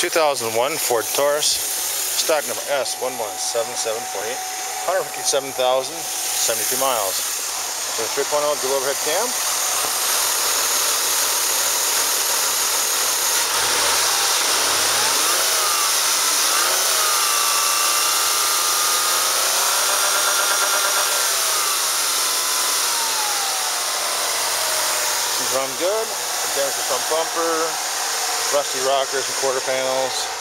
2001 Ford Taurus, stock number S117748, 157,072 miles. With a 3.0 dual overhead cam. Run good. The front bumper, rusty rockers and quarter panels.